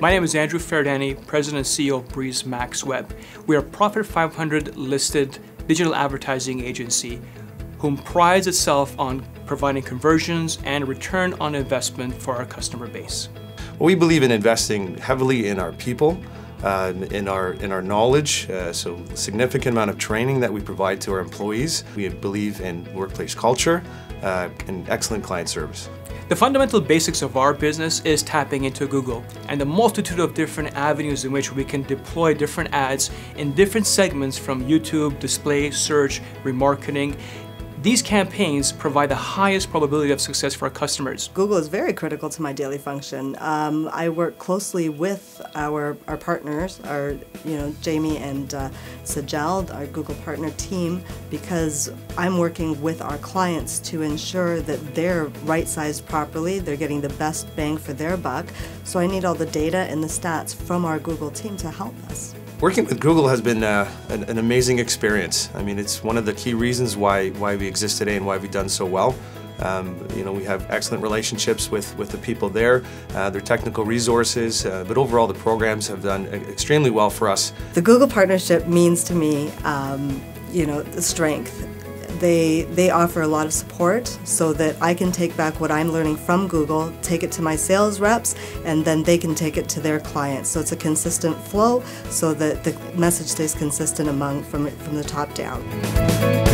My name is Andrew Ferdani, President and CEO of BreezeMaxWeb. We are a Profit 500 listed digital advertising agency whom prides itself on providing conversions and return on investment for our customer base. We believe in investing heavily in our people, uh, in our in our knowledge, uh, so significant amount of training that we provide to our employees. We believe in workplace culture uh, and excellent client service. The fundamental basics of our business is tapping into Google and the multitude of different avenues in which we can deploy different ads in different segments from YouTube, display, search, remarketing, these campaigns provide the highest probability of success for our customers. Google is very critical to my daily function. Um, I work closely with our, our partners, our you know Jamie and uh, Sajal, our Google partner team, because I'm working with our clients to ensure that they're right-sized properly, they're getting the best bang for their buck. So I need all the data and the stats from our Google team to help us. Working with Google has been uh, an, an, amazing experience. I mean, it's one of the key reasons why, why we exist today and why we've done so well. Um, you know, we have excellent relationships with, with the people there, uh, their technical resources, uh, but overall the programs have done extremely well for us. The Google partnership means to me, um, you know, the strength they, they offer a lot of support so that I can take back what I'm learning from Google, take it to my sales reps, and then they can take it to their clients. So it's a consistent flow so that the message stays consistent among from, from the top down.